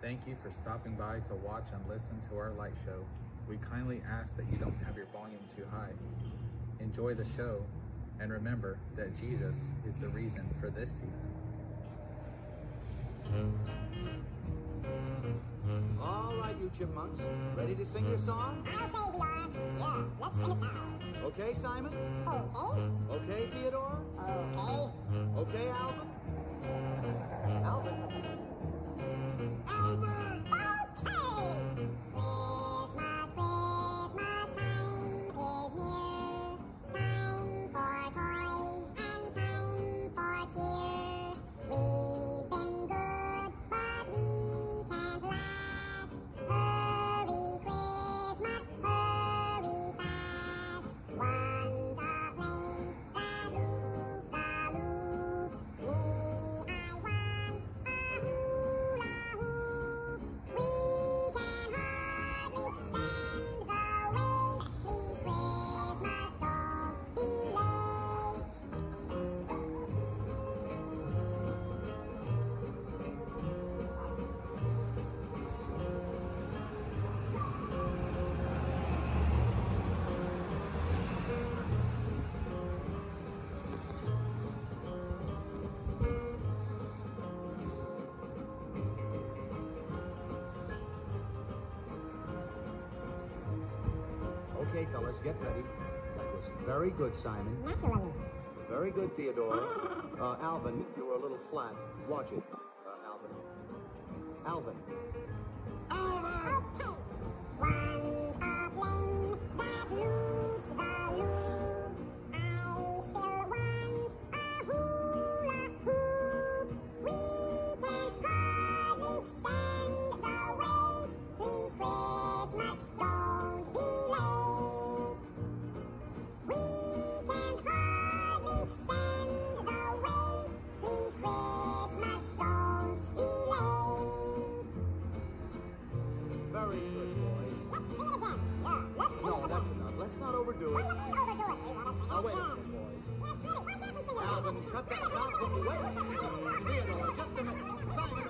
Thank you for stopping by to watch and listen to our light show. We kindly ask that you don't have your volume too high. Enjoy the show and remember that Jesus is the reason for this season. All right, you chipmunks. Ready to sing your song? I'll say we are. Yeah, let's sing it now. Okay, Simon? Okay. Okay, Theodore? Okay. Okay, Alvin? Okay, fellas, get ready. That was very good, Simon. Naturally. Very good, Theodore. Uh, Alvin, you were a little flat. Watch it. Uh, Alvin. Alvin. Let's not overdo What it. do you mean overdo it? We want to sing Now, it wait a again. minute, boys. Yeah, great. Why can't we sing it Alvin, cut that out. Wait. Theodore, just a minute. Simon,